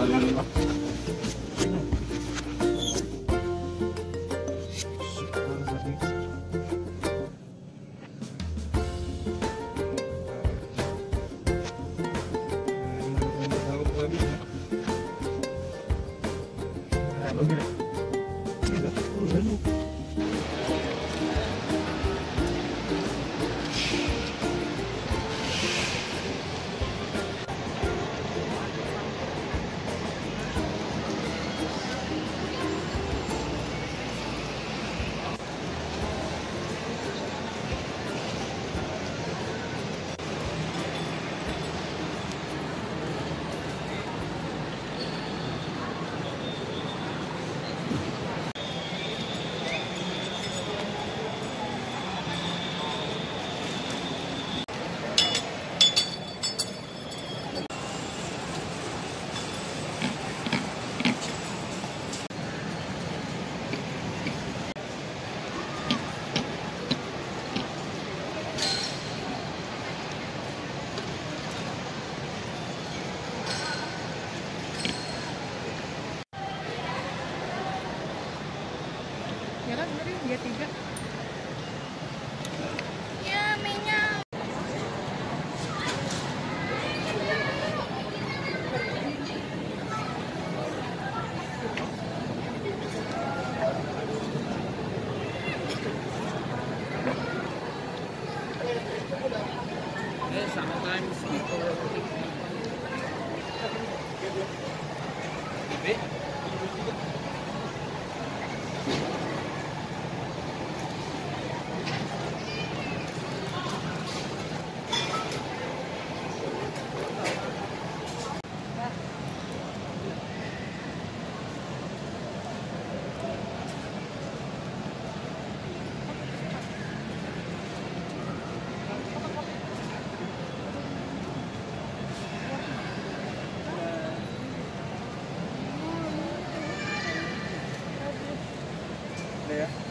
Okay. Ya kan tadi dia tiga Ya, minyak. sometimes before yeah.